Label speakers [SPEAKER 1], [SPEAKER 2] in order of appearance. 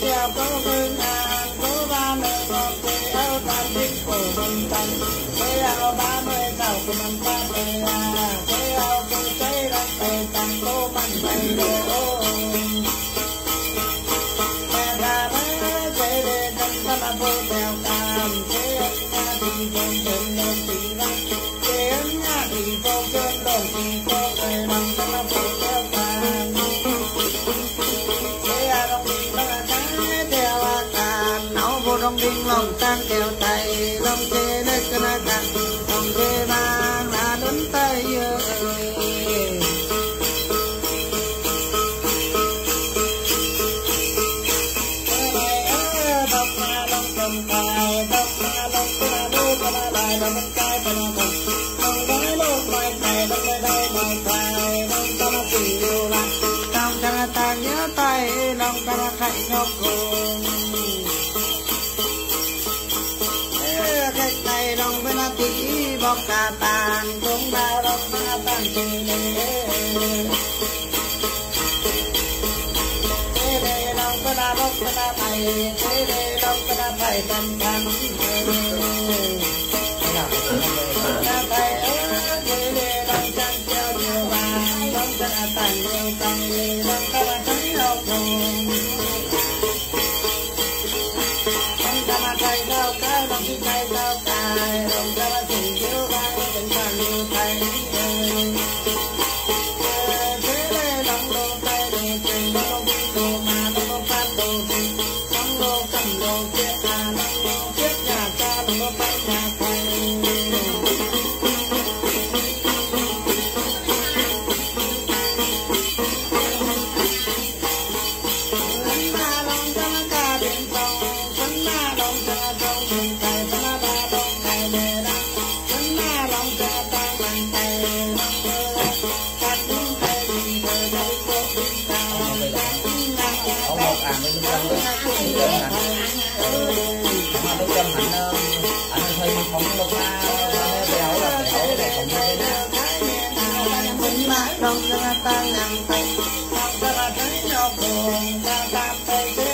[SPEAKER 1] Bằng đồng thầy tất cả cái đồng vàng cái tóc cái long đinh lòng tăng kêu thầy long chê đất cơ na cạn lòng chê ba là đến tây ơi đọc ma long cầm tài đọc ma long cơ na đu cơ na đài đọc minh cai cơ na cầm lòng đói lông bài thầy đọc bài đai lòng thầy long cơ na tay Hãy subscribe cho kênh Ghiền ta nhớ Để long bỏ lỡ những video hấp dẫn bọc cả tàn cũng bao đồng bên là tàn từ nề thế đề đồng bên là bọc bên là thầy thế đề đồng bên là thầy tàn tàn là thầy ơi thế đề đồng chẳng treo nhiều vàng đồng bên là tàn nhiều
[SPEAKER 2] đó bên trong hạnh mà bên trong hạnh anh hơi không lúc na béo là béo để không thấy
[SPEAKER 1] Đồng ra ta nhằm tay, đồng ra thấy nhau cùng, ta ta tay